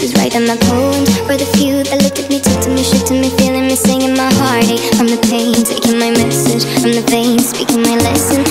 Masses, writing my poems for the few that looked at me, took to me, shook to me, feeling me, singing my heartache. From the pain, taking my message. From the veins, speaking my lesson